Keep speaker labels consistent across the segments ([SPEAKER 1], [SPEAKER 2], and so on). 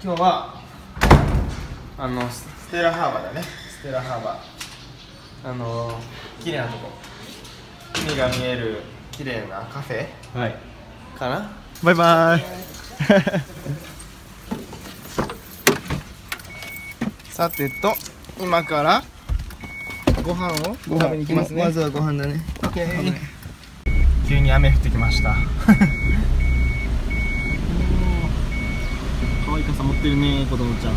[SPEAKER 1] 今日はあのステラハーバーだね。ステラハーバー。あの綺麗なとこ。海が見える綺麗なカフェ。
[SPEAKER 2] はい。
[SPEAKER 1] かな？バイバイ。さてと今からご飯を食べに行きますね。
[SPEAKER 2] まずはご飯だね。
[SPEAKER 1] 急に雨降ってきました 可愛い傘持ってるね子供ちゃん。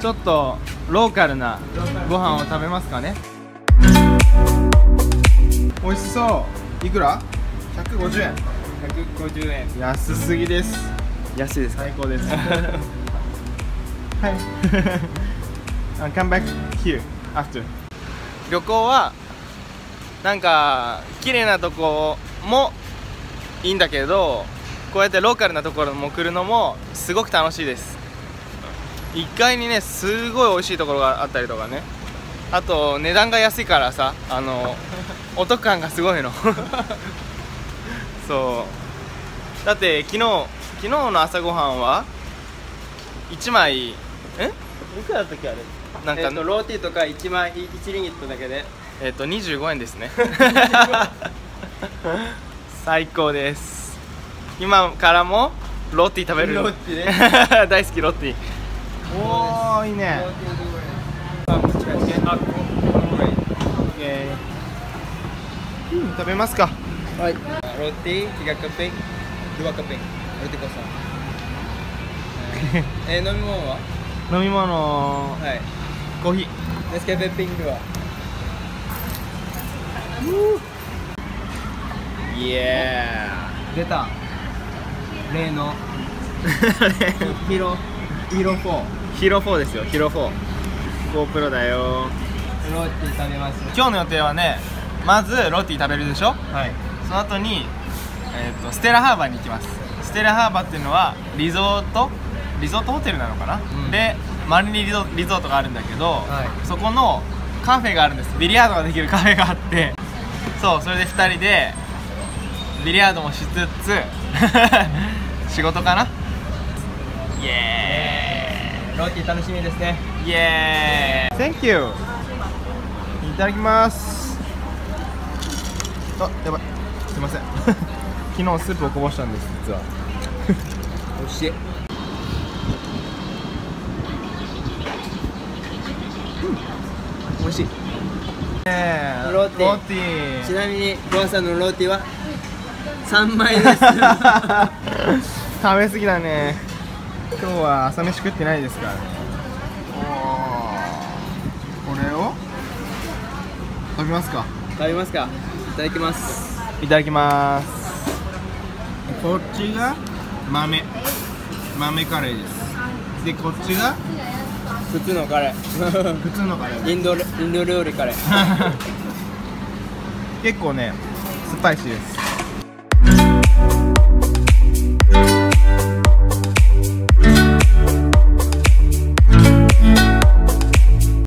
[SPEAKER 1] ちょっとローカルなご飯を食べますかね。美味しそう。いくら ?150 円。
[SPEAKER 2] 150円。
[SPEAKER 1] 安すぎです。
[SPEAKER 2] 安いですか？
[SPEAKER 1] 最高です はい。Come back here after. 旅行はなんか綺麗なとこもいいんだけどこうやってローカルなところも来るのもすごく楽しいです。1階にねすごい美味しいところがあったりとかね。あと値段が安いからさあの お得感がすごいの。そう。だって昨日昨日の朝ごはんは1枚え？いくらだったっけあれなんか、
[SPEAKER 2] えっとローティーとか1枚1リンギットだけで。
[SPEAKER 1] えっと25円ですね。最高です。今からもロッティ食べる
[SPEAKER 2] ロッティ
[SPEAKER 1] 大好きロッティおーいいね。
[SPEAKER 2] あこっちからです。ねあこ
[SPEAKER 1] イエー。イうん食べますか。
[SPEAKER 2] はい。ローティー3 keping 2 keping roti kosong えー飲み物は？
[SPEAKER 1] 飲み物。
[SPEAKER 2] はい。
[SPEAKER 1] コーヒー。
[SPEAKER 2] Nescafe Pink 2
[SPEAKER 1] イエ
[SPEAKER 2] 出た。例の。
[SPEAKER 1] ー
[SPEAKER 2] ヒロ。ヒロ4
[SPEAKER 1] ヒロ4ですよ。ヒロ4 GoPro だよ。
[SPEAKER 2] ローティー食べます。
[SPEAKER 1] 今日の予定はねまずロッティ食べるでしょ？
[SPEAKER 2] はい。
[SPEAKER 1] その後に、えー、とステラハーバーに行きます。ステラハーバーっていうのはリゾート？リゾートホテルなのかな、
[SPEAKER 2] うん。
[SPEAKER 1] でマリニリゾリゾートがあるんだけど、
[SPEAKER 2] はい。
[SPEAKER 1] そこのカフェがあるんです。ビリヤードができるカフェがあって。そうそれで2人でビリヤードもしつつ 仕事かな？イエ
[SPEAKER 2] ローティー楽しみですね。
[SPEAKER 1] ーイイエーイ。Thank you. いただきます。あやばい。すいません。昨日スープをこぼしたんです実は。
[SPEAKER 2] 美味しい
[SPEAKER 1] 美味しい。え roti roti
[SPEAKER 2] ちなみにゴアさんの roti は？3枚です。
[SPEAKER 1] 食べ過ぎだね。今日は朝飯食ってないですから。ねおー。これを？食べますか？
[SPEAKER 2] 食べますか？いただきます。
[SPEAKER 1] いただきます。こっちが豆。豆カレーです。でこっちが
[SPEAKER 2] 普通のカレー。
[SPEAKER 1] 普通のカレー
[SPEAKER 2] インドレインド料理カレー。
[SPEAKER 1] 結構ねスパイシーです。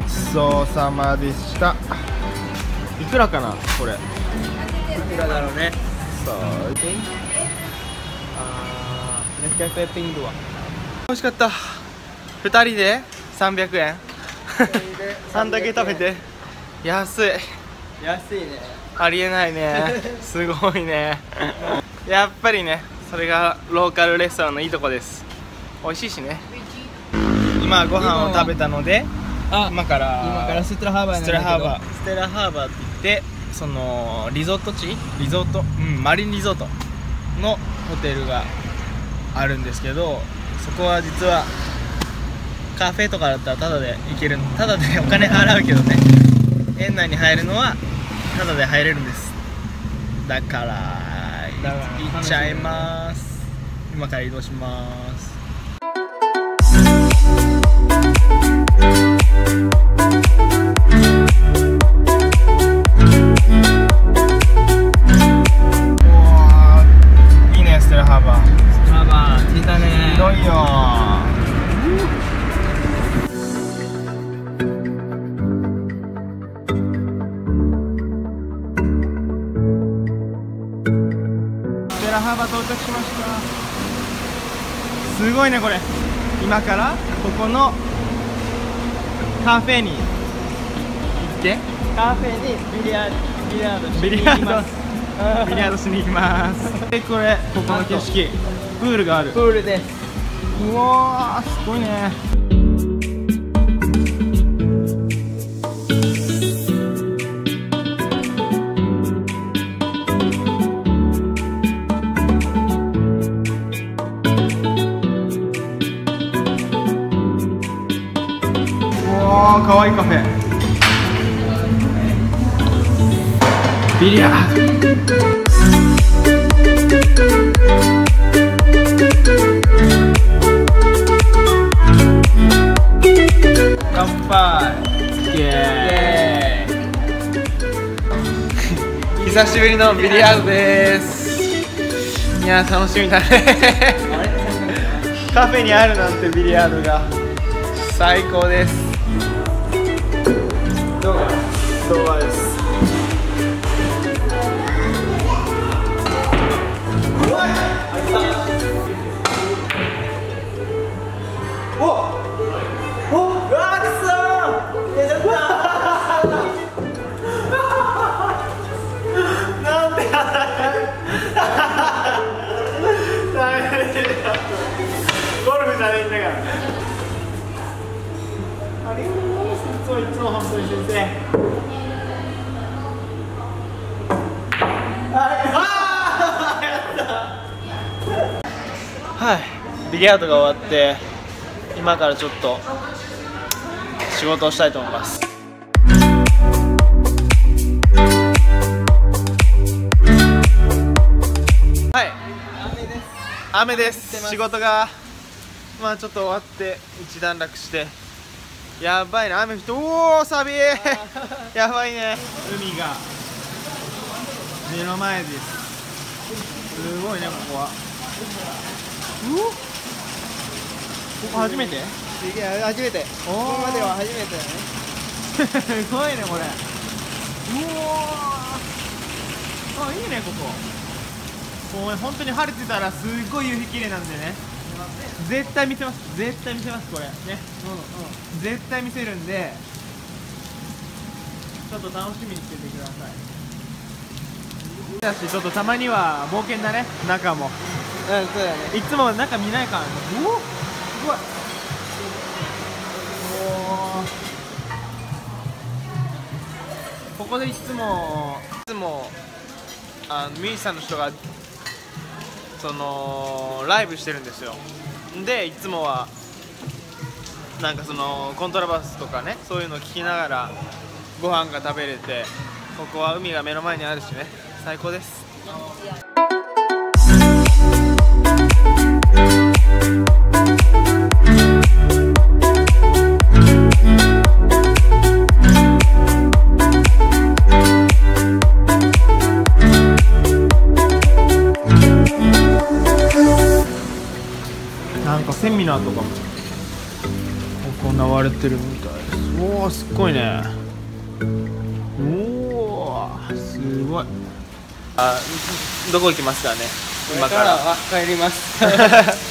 [SPEAKER 1] ごちそうさまでした。いくらかなこれ。
[SPEAKER 2] いくらだろうね。
[SPEAKER 1] さあ
[SPEAKER 2] あーネスカフェピングは
[SPEAKER 1] 美味しかった。2人で300円。あんだけ食べて。安い。
[SPEAKER 2] 安いね。
[SPEAKER 1] ありえないね。すごいね。やっぱりねそれがローカルレストランのいいとこです。美味しいしね。今ご飯を食べたので
[SPEAKER 2] あ
[SPEAKER 1] 今から
[SPEAKER 2] 今からステラハーバー
[SPEAKER 1] ステラハーバー。ステラハーバーって言ってそのリゾート地？リゾート？うんマリンリゾートのホテルがあるんですけどそこは実はカフェとかだったらタダで行けるタダでお金払うけどね。園内に入るのはタダで入れるんです。だから行っちゃいます。今から移動します。いいねステラハーバー。
[SPEAKER 2] ハーバー着いたね。
[SPEAKER 1] 広いよ到着しました。すごいねこれ。今からここのカフェに。行って。
[SPEAKER 3] カフェにビリヤードビリヤードし
[SPEAKER 1] ビ
[SPEAKER 3] に行きます。
[SPEAKER 1] ビリヤードしに行きます。でこれここの景色。プールがある。
[SPEAKER 3] プールです。
[SPEAKER 1] うわーすごいねかわいいカフェ。ビリヤ乾杯。イエーイ。久しぶりのビリヤードです。いや楽しみだね。カフェにあるなんてビリヤードが。最高です動画ですおおうわくそーやっちゃったなんでダメだゴルフじゃねえんだからありがとうございますいつもいつも本当に先生ビリヤードが終わって今からちょっと仕事をしたいと思います。はい。雨です。仕事がまあちょっと終わって一段落してやばいな。雨降っておおサビ。ー。やばいね。海が目の前です。すごいねここは。うおここ初めて？
[SPEAKER 3] いや初めて。ここまでは初めてだね。
[SPEAKER 1] すごいねこれ。うおー。あいいねここ。もう本当に晴れてたらすっごい夕日綺麗なんでね。絶対見せます。絶対見せますこれ。ね。絶対見せるんで。ちょっと楽しみにしててください。だしちょっとたまには冒険だね中も。
[SPEAKER 3] うんうんそうだね。
[SPEAKER 1] いつも中見ないからね。うおすごい。おここでいつもいつもあのミュージシャンの人がそのライブしてるんですよ。でいつもはなんかそのコントラバスとかねそういうのを聞きながらご飯が食べれてここは海が目の前にあるしね。最高です。なんか千ミの跡かも。行われてるみたいです。おおすっごいね。おおすごい。あどこ行きますかね？今か
[SPEAKER 3] 今かららは帰ります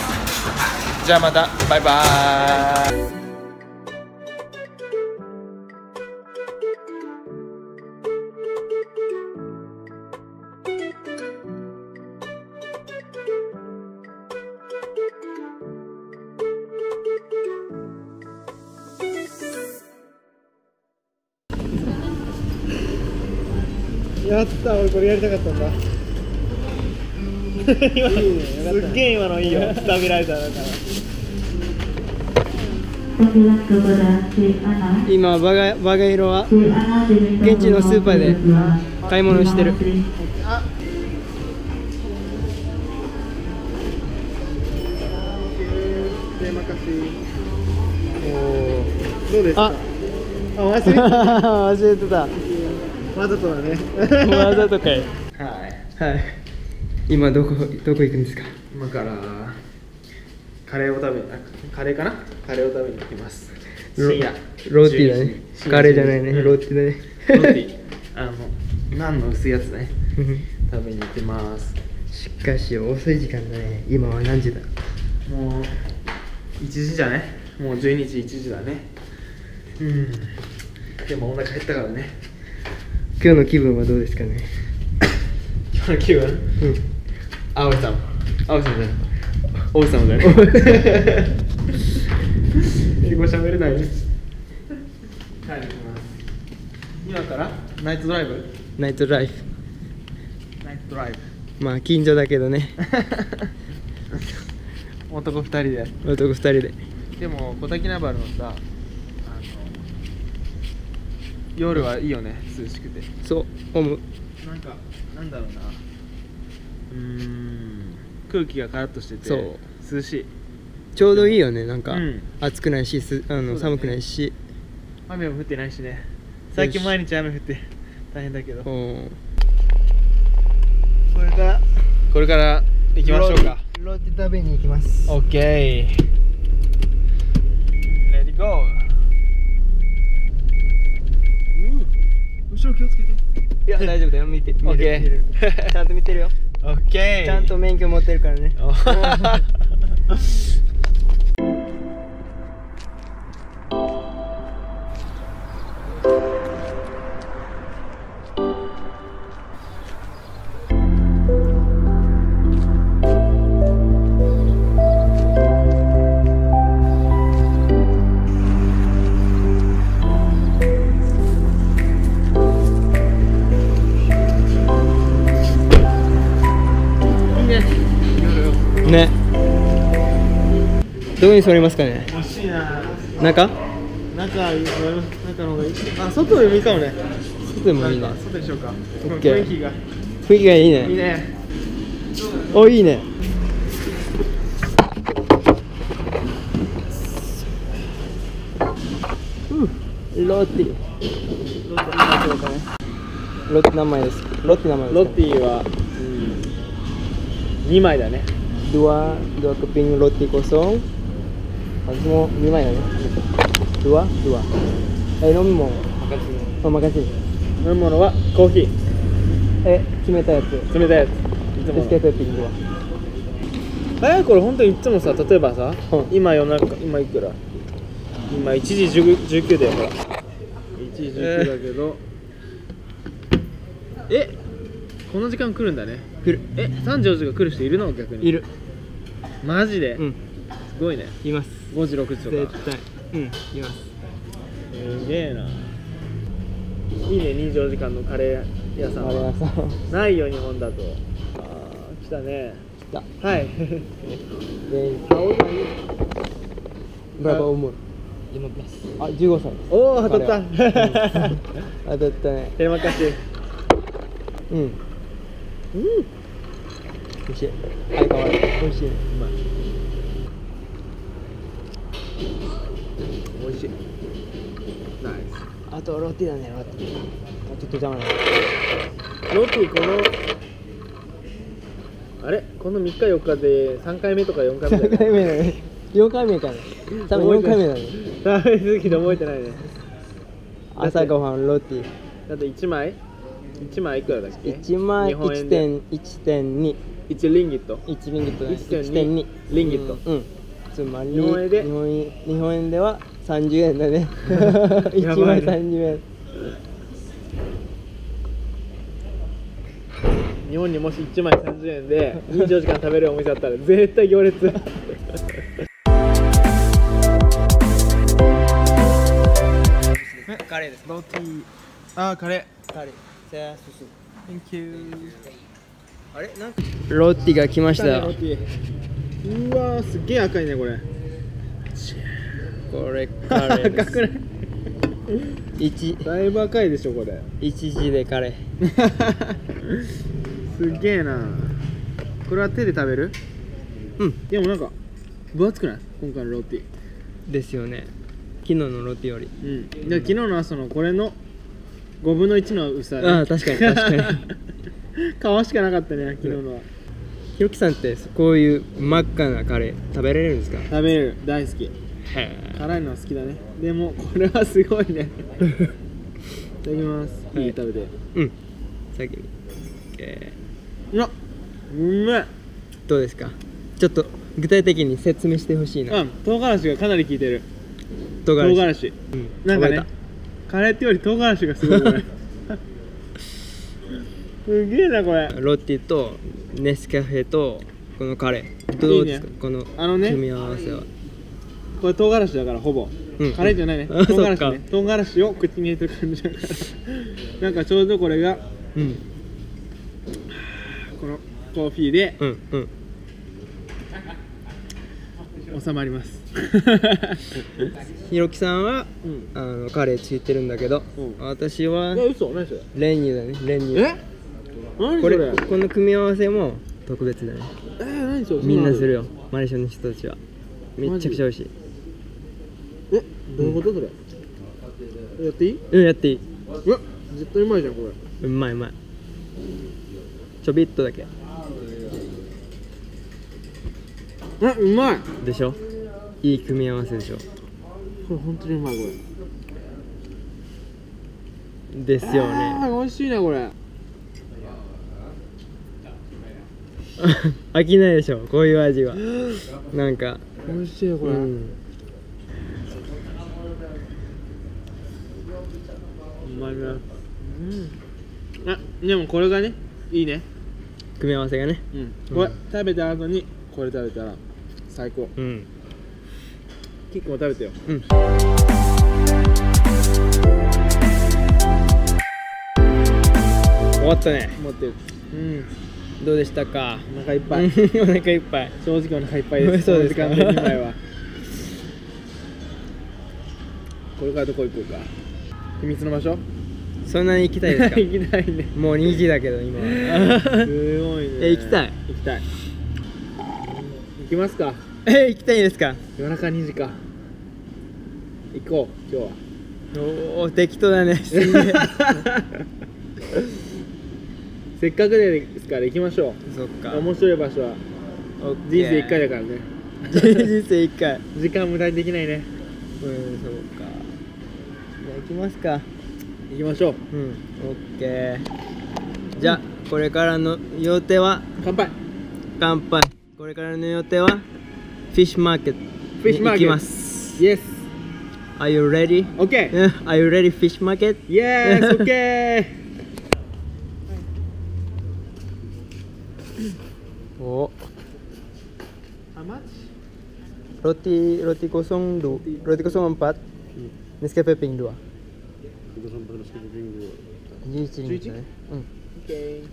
[SPEAKER 1] じゃあまた。バイバーイ。やった俺これやりたかったんだ。今すっげえ今のいいよ。スタビライザーだから
[SPEAKER 3] 今我が我が色は
[SPEAKER 2] 現地のスーパーで買い物してる。
[SPEAKER 1] どうですか
[SPEAKER 2] あ
[SPEAKER 1] 忘れてた。わざとだね。
[SPEAKER 2] わざとかい。
[SPEAKER 1] はい、
[SPEAKER 2] はい、今どこどこ行くんですか？
[SPEAKER 1] 今からカレーを食べにあカレーかな？カレーを食べに行きます。
[SPEAKER 2] ロ
[SPEAKER 1] 深夜。
[SPEAKER 2] ローティーだね。
[SPEAKER 1] 11時。
[SPEAKER 2] カレーじゃないね。
[SPEAKER 1] うん。
[SPEAKER 2] ローティーだね。
[SPEAKER 1] ローティー。あのナンの薄いやつね。食べに行ってます。
[SPEAKER 2] しかし遅い時間だね。今は何時だ？
[SPEAKER 1] もう1時じゃねもう12時1時だね。うん。でもお腹減ったからね。
[SPEAKER 2] 今日の気分はどうですかね？
[SPEAKER 1] 今日の気分？
[SPEAKER 2] うん。
[SPEAKER 1] 青さん。青さんじゃない王様だね英語喋れない？でます。今から？ナイトドライブ？
[SPEAKER 2] ナイトライフ
[SPEAKER 1] ナイトドライ
[SPEAKER 2] まあ近所だけどね。
[SPEAKER 1] ブ 男2人で。
[SPEAKER 2] 男二人で。
[SPEAKER 1] でも小滝ナバルのさあの夜はいいよね涼しくて。
[SPEAKER 2] そう思う
[SPEAKER 1] なんかなんだろうな。うーん空気がカラッとしてて
[SPEAKER 2] そう。
[SPEAKER 1] 涼しい。
[SPEAKER 2] ちょうどいいよねなんか、
[SPEAKER 1] うん。
[SPEAKER 2] 暑くないしすあの、
[SPEAKER 1] ね。
[SPEAKER 2] 寒くないし。
[SPEAKER 1] 雨も降ってないしね。最近毎日雨降って 大変だけど。こ
[SPEAKER 2] お
[SPEAKER 1] れからこれから行きましょうか。
[SPEAKER 2] roti 食べに行きます。
[SPEAKER 1] OK ready go。後ろ気をつけて。
[SPEAKER 2] いや 大丈夫だよ。見て見る
[SPEAKER 1] OK
[SPEAKER 2] 見る。ちゃんと見てるよ
[SPEAKER 1] OK
[SPEAKER 2] ちゃんと免許持ってるからねね に座りますかね。
[SPEAKER 1] 欲しいな。
[SPEAKER 2] 中？
[SPEAKER 1] 中中の方がいい。あ外でもいいかもね。
[SPEAKER 2] 外でもいいね。
[SPEAKER 1] 外でしょうか。雰囲気が。
[SPEAKER 2] 雰囲気がいいね。
[SPEAKER 1] いいね。
[SPEAKER 2] おいいね。う。んロッティ。ロッテ何枚です。ロッテ何枚ですか？
[SPEAKER 1] ロッティは、2枚だね。
[SPEAKER 2] dua dua keping roti kosong harus mau gimana ya dua dua eh nomi mau oh makasih
[SPEAKER 1] 飲むものはコーヒー。
[SPEAKER 2] eh 冷たいやつ。
[SPEAKER 1] 冷たいやつ。いつも
[SPEAKER 2] es que peping dua
[SPEAKER 1] えこれ本当にいつもさ例えばさ、
[SPEAKER 2] うん。
[SPEAKER 1] 今夜中今いくら？今1時10 19だよほら。1時19だけど。え？この時間来るんだね。
[SPEAKER 2] 来る。
[SPEAKER 1] え三条寺が来る人いるの？逆に。
[SPEAKER 2] いる。
[SPEAKER 1] マジで、
[SPEAKER 2] うん。
[SPEAKER 1] すごいね。
[SPEAKER 2] います
[SPEAKER 1] 5時6時と
[SPEAKER 2] 絶
[SPEAKER 1] か
[SPEAKER 2] 対。うんいます。
[SPEAKER 1] すげえな。いいね24時間のカレー屋さん
[SPEAKER 2] は。
[SPEAKER 1] ないよ日本だと。あー来たね。
[SPEAKER 2] 来た。
[SPEAKER 1] はい。
[SPEAKER 2] dan berapa umur 15あ15歳です。
[SPEAKER 1] おお当たった。
[SPEAKER 2] 彼は。当たったね。
[SPEAKER 1] テレマカシ
[SPEAKER 2] うん。うん。美味しい。相変わらず美味しい。ね
[SPEAKER 1] うまい
[SPEAKER 2] あとロッティだねロッテ。ィあちょっと邪魔だ
[SPEAKER 1] スロッティこのあれ？この3日4日で3回目とか4回目だ
[SPEAKER 2] 3回目だね4回目かな多分4回目だね。
[SPEAKER 1] 食べ過ぎて覚えてないね。
[SPEAKER 2] 朝ごはんロッテ。ィ
[SPEAKER 1] だって1枚？1枚いくらだっけ
[SPEAKER 2] ？1枚
[SPEAKER 1] 日本円で
[SPEAKER 2] ？1.1.2
[SPEAKER 1] 1リンギット
[SPEAKER 2] ？1リンギットだね
[SPEAKER 1] 1.2
[SPEAKER 2] 1.2
[SPEAKER 1] リンギット。
[SPEAKER 2] うん、うん。つまり
[SPEAKER 1] 日本円で？
[SPEAKER 2] 日本円では30円だね。
[SPEAKER 1] や
[SPEAKER 2] 1枚
[SPEAKER 1] ばいね。
[SPEAKER 2] 30円。
[SPEAKER 1] 日本にもし1枚30円で24時間食べれるお店あったら絶対行列。
[SPEAKER 2] カレーです
[SPEAKER 1] ローティー。あーカレ
[SPEAKER 2] カレー。saya susu
[SPEAKER 1] ー Thank you
[SPEAKER 2] あれ？なんか。ロッティが来ましたよ。
[SPEAKER 1] ローティー。うわーすっげえ赤いねこれ
[SPEAKER 2] これカレー
[SPEAKER 1] 赤くない
[SPEAKER 2] 一。
[SPEAKER 1] だいぶ赤いでしょこれ。
[SPEAKER 2] 一時でカレ
[SPEAKER 1] すっげえな。これは手で食べる？
[SPEAKER 2] ーうん。
[SPEAKER 1] でもなんか分厚くない？今回のローティー。
[SPEAKER 2] ですよね。昨日のロティより。
[SPEAKER 1] うん。で昨日のはそのこれの5分の1の薄さね
[SPEAKER 2] ああ確かに確かに。
[SPEAKER 1] 皮しかなかったね昨日のは。
[SPEAKER 2] ひろきさんってこういう真っ赤なカレー食べられるんですか？
[SPEAKER 1] 食べれる。大好き辛いのは好きだね。でもこれはすごいね。いただきます。
[SPEAKER 2] はい。
[SPEAKER 1] いい食べて。
[SPEAKER 2] うん。先に、え
[SPEAKER 1] いやうめえ。
[SPEAKER 2] ーどうですか？ちょっと具体的に説明してほしいな。
[SPEAKER 1] うん。唐辛子がかなり効いてる。
[SPEAKER 2] 唐
[SPEAKER 1] 唐辛子。
[SPEAKER 2] うん。
[SPEAKER 1] なんかね
[SPEAKER 2] 覚
[SPEAKER 1] カレーってより唐辛子がすごい すげえなこれ。
[SPEAKER 2] ロッティとネスカフェとこのカレー。どうですか？
[SPEAKER 1] ね。
[SPEAKER 2] この組み合わせは
[SPEAKER 1] これ唐辛子だからほぼ、
[SPEAKER 2] うん。
[SPEAKER 1] カレーじゃないね。
[SPEAKER 2] あ
[SPEAKER 1] 唐辛子ね。唐辛子を口に入れてる感じだから。なんかちょうどこれが
[SPEAKER 2] うん。
[SPEAKER 1] このコーヒーで
[SPEAKER 2] うんうん。
[SPEAKER 1] 収まります。
[SPEAKER 2] ひろきさんは
[SPEAKER 1] うん。
[SPEAKER 2] あのカレーついてるんだけど、
[SPEAKER 1] うん。
[SPEAKER 2] 私は練乳だね。練乳。
[SPEAKER 1] え？何
[SPEAKER 2] これこの組み合わせも特別だね。
[SPEAKER 1] えー、何それ？
[SPEAKER 2] みんなする
[SPEAKER 1] よ。
[SPEAKER 2] よマレーシアの人たちは。めっちゃくちゃ美味しい。
[SPEAKER 1] えどういうことそれ、やっていい？
[SPEAKER 2] うんやっていい。
[SPEAKER 1] え絶対うまいじゃんこれ。
[SPEAKER 2] うまいうまい。ちょびっとだけ。
[SPEAKER 1] えうまい。
[SPEAKER 2] でしょ？いい組み合わせでしょ？
[SPEAKER 1] これ本当にうまいこれ。
[SPEAKER 2] ですよね。
[SPEAKER 1] あー美味しいなこれ。
[SPEAKER 2] 飽きないでしょこういう味は。なんか。
[SPEAKER 1] 美味しいよこれ、
[SPEAKER 2] うん
[SPEAKER 1] まいなうん。あでもこれがねいいね。
[SPEAKER 2] 組み合わせがね。
[SPEAKER 1] うん。これ、食べた後にこれ食べたら最高。
[SPEAKER 2] うん。
[SPEAKER 1] キックも食べてよ。
[SPEAKER 2] うん。終わったね。
[SPEAKER 1] 持ってる。うん。
[SPEAKER 2] どうでしたか？
[SPEAKER 1] お腹いっぱい。
[SPEAKER 2] お腹いっぱい。
[SPEAKER 1] 正直お腹いっぱいです。
[SPEAKER 2] そうですか。
[SPEAKER 1] この時間で2枚はこれからどこ行こうか。秘密の場所？
[SPEAKER 2] そんなに行きたいですか？
[SPEAKER 1] 行きたいね。
[SPEAKER 2] もう2時だけど今は。
[SPEAKER 1] すごいね。
[SPEAKER 2] え行きたい？
[SPEAKER 1] 行きたい。行きますか？
[SPEAKER 2] え行きたいですか？
[SPEAKER 1] 夜中2時か。行こう今日は。
[SPEAKER 2] おお適当だね。
[SPEAKER 1] せっかくですから行きましょ
[SPEAKER 2] そっか。
[SPEAKER 1] う面白い場所は。人生1回だからね。
[SPEAKER 2] 人生1回。
[SPEAKER 1] 時間無駄にできないね。
[SPEAKER 2] うんそうか。じゃあ行きますか
[SPEAKER 1] 行きましょう。
[SPEAKER 2] うん。オッケー。じゃあ、これからの予定は？
[SPEAKER 1] 乾杯。
[SPEAKER 2] 乾杯。これからの予定は？フィッシュマーケット
[SPEAKER 1] フィッシュマーケット
[SPEAKER 2] 行きます。
[SPEAKER 1] Yes
[SPEAKER 2] Are you ready?
[SPEAKER 1] OK
[SPEAKER 2] Are you ready fish market?
[SPEAKER 1] Yes, OK
[SPEAKER 2] お。
[SPEAKER 1] お。ロ
[SPEAKER 2] ティロティコソンドロティコソンパッ。ネスカフピンドア。11人だねうん。
[SPEAKER 1] OK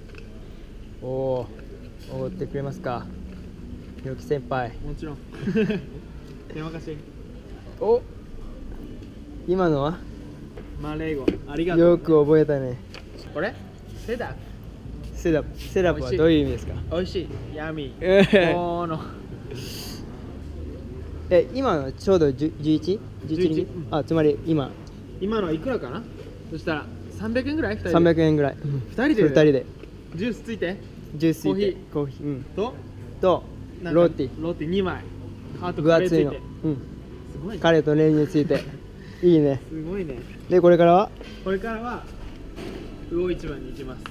[SPEAKER 2] おおおごってくれますか。ひろき先輩。
[SPEAKER 1] もちろん。手任せ。
[SPEAKER 2] お今のは？
[SPEAKER 1] マレー語。ありがとう。
[SPEAKER 2] よく覚えたね。
[SPEAKER 1] これ？セダ
[SPEAKER 2] セラップ。セラップはどういう意味ですか？
[SPEAKER 1] 美味しい。ヤミ
[SPEAKER 2] え
[SPEAKER 1] ーこの。
[SPEAKER 2] え今のちょうど 11?11 11
[SPEAKER 1] 11
[SPEAKER 2] あつまり今。
[SPEAKER 1] 今のはいくらかな？そしたら300円ぐらい ?2 人で。
[SPEAKER 2] 300円ぐらい。
[SPEAKER 1] 2人で
[SPEAKER 2] ？2人で。
[SPEAKER 1] ジュースついて。
[SPEAKER 2] ジュースついて。
[SPEAKER 1] コ
[SPEAKER 2] コーヒー。うん。
[SPEAKER 1] と？
[SPEAKER 2] とローティ
[SPEAKER 1] ローティ2枚。カート
[SPEAKER 2] 分厚いの。うん。
[SPEAKER 1] すごいね。
[SPEAKER 2] カレーと練乳ついて。いいね。
[SPEAKER 1] すごいね。
[SPEAKER 2] でこれからは？
[SPEAKER 1] これからは魚市場に行きます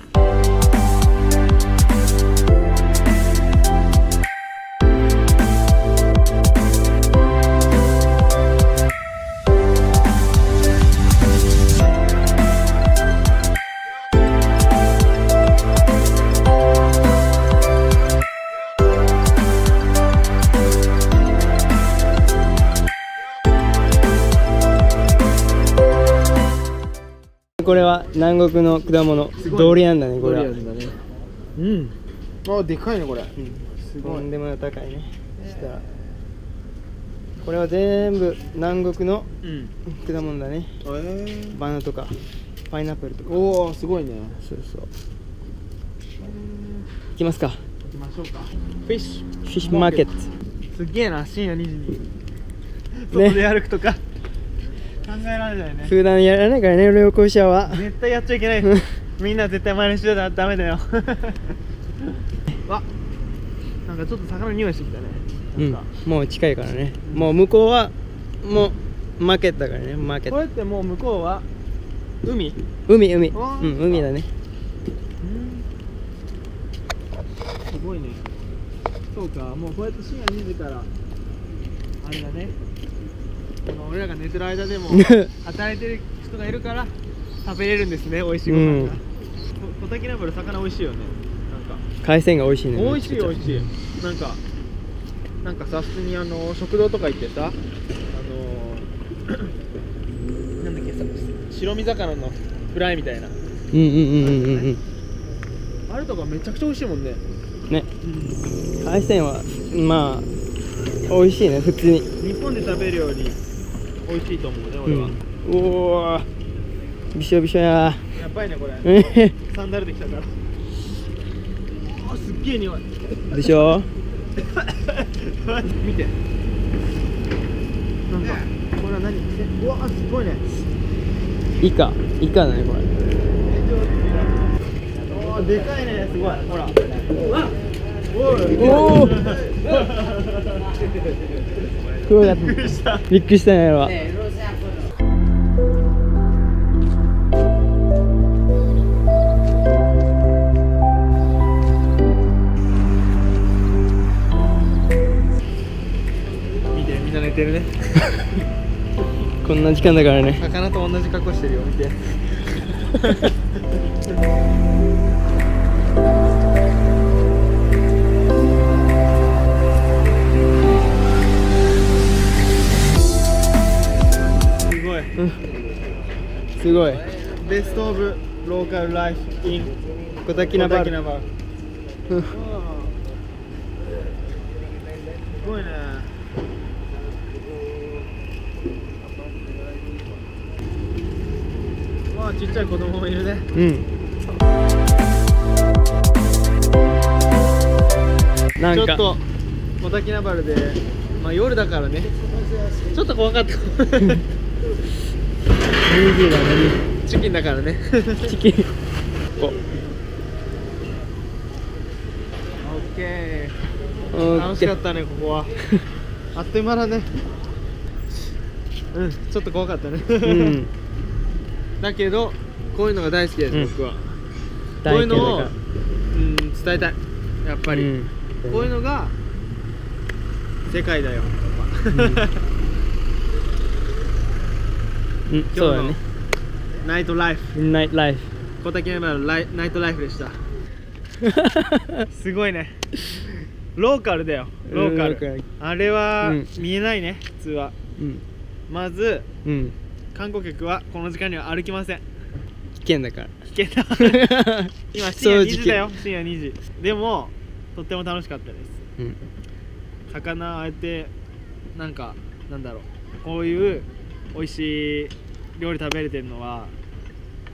[SPEAKER 2] これは南国の果物。ドリアンだねこれは。
[SPEAKER 1] うん。あでかいねこれ。すごい。
[SPEAKER 2] とんでも高いね。したらこれは全部南国の
[SPEAKER 1] うん。
[SPEAKER 2] 果物だね。
[SPEAKER 1] え
[SPEAKER 2] バナナとかパイナップルとか。
[SPEAKER 1] おおすごいね。
[SPEAKER 2] そうそう。行きますか。
[SPEAKER 1] 行きましょうか。フィッシュ。
[SPEAKER 2] フィッシュマーケット。
[SPEAKER 1] すっげえな深夜2時に。
[SPEAKER 2] ね。
[SPEAKER 1] 外で歩くとか、えられないね。
[SPEAKER 2] 普段やらないからね旅行者は。
[SPEAKER 1] 絶対やっちゃいけない。みんな絶対真似してたらダメだよ。わ。なんかちょっと魚の匂いしてきたね。
[SPEAKER 2] うん。もう近いからね。もう向こうはもうマーケットだからね。マーケット
[SPEAKER 1] これってもう向こうは海？
[SPEAKER 2] 海海。うん海だね。
[SPEAKER 1] すごいね。そうか。もうこうやって深夜2時からあれだね俺らが寝てる間でも働いてる人がいるから食べれるんですね美味しいご飯が、
[SPEAKER 2] うん。
[SPEAKER 1] こ小滝ナブル魚美味しいよね。なんか。
[SPEAKER 2] 海鮮が美味しいね。
[SPEAKER 1] 美味しい美味しい。なんかなんかさ普通にあの食堂とか行ってさあの なんだっけさ白身魚のフライみたいな。
[SPEAKER 2] うんうんうんうんうん
[SPEAKER 1] あれとかめちゃくちゃ美味しいもんね。
[SPEAKER 2] うんね。海鮮はまあ美味しいね普通に。
[SPEAKER 1] 日本で食べるより美味しいと思うね俺は、
[SPEAKER 2] うん、おおびしょびしょや。
[SPEAKER 1] やばいねこれ。
[SPEAKER 2] え
[SPEAKER 1] サンダルできたから。あすっげえ匂い。
[SPEAKER 2] でしょ？
[SPEAKER 1] 見て。なんかこれは何えうわすごいね。
[SPEAKER 2] イカ。イカだねこれ。
[SPEAKER 1] おーでかいねすごい。ほら。うわおい
[SPEAKER 2] おお黒が
[SPEAKER 1] びっくりした。
[SPEAKER 2] びっくりしたねわ
[SPEAKER 1] 見てみんな寝てるね。
[SPEAKER 2] こんな時間だからね。
[SPEAKER 1] 魚と同じ格好してるよ見て すごい
[SPEAKER 2] すごい。
[SPEAKER 1] ベストオブローカルライフイン
[SPEAKER 2] 小滝ナバル
[SPEAKER 1] バル
[SPEAKER 2] うん
[SPEAKER 1] すごいねまあちっちゃい子供もいるね。
[SPEAKER 2] うん。なんか。
[SPEAKER 1] ちょっと小滝ナバルでまあ夜だからね。ちょっと怖かった
[SPEAKER 2] 20だね
[SPEAKER 1] チキンだからね。
[SPEAKER 2] チキン。こ
[SPEAKER 1] オッケ
[SPEAKER 2] う
[SPEAKER 1] ー楽しか
[SPEAKER 2] っ
[SPEAKER 1] ったねここは。あっという間だね。うんちょっと怖かったね、
[SPEAKER 2] うん。
[SPEAKER 1] だけどこういうのが大好きです、
[SPEAKER 2] うん。
[SPEAKER 1] 僕は。こう
[SPEAKER 2] い
[SPEAKER 1] うのを、
[SPEAKER 2] か
[SPEAKER 1] うん、伝えたい。やっぱり、
[SPEAKER 2] らうん。
[SPEAKER 1] こういうのが世界だよ、
[SPEAKER 2] うんそうだね。
[SPEAKER 1] ナイトライフ。
[SPEAKER 2] ナイトライフ。
[SPEAKER 1] 小竹山のライナイトライフでした。すごいね。ローカルだよ。
[SPEAKER 2] ローカル。
[SPEAKER 1] あれは
[SPEAKER 2] うん。
[SPEAKER 1] 見えないね普通は。
[SPEAKER 2] うん。
[SPEAKER 1] まず
[SPEAKER 2] うん。
[SPEAKER 1] 観光客はこの時間には歩きません。
[SPEAKER 2] 危険だから。
[SPEAKER 1] 危険だ。今深夜2時だよ。
[SPEAKER 2] 正
[SPEAKER 1] 深夜2時。でもとっても楽しかったです。
[SPEAKER 2] うん。
[SPEAKER 1] 魚あえてなんかなんだろう。こういう美味しい料理食べれてるのは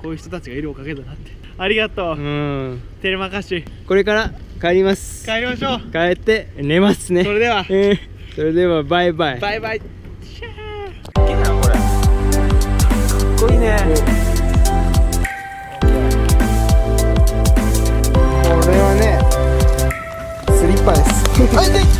[SPEAKER 1] こういう人たちがいるおかげだなって。ありがとう、
[SPEAKER 2] うん。
[SPEAKER 1] テレマカシ
[SPEAKER 2] これから帰ります。
[SPEAKER 1] 帰りましょう。
[SPEAKER 2] 帰って寝ますね。
[SPEAKER 1] それでは。
[SPEAKER 2] えー。それではバイバイ。
[SPEAKER 1] バイバイ。
[SPEAKER 4] こいいね。
[SPEAKER 2] これはねスリッパです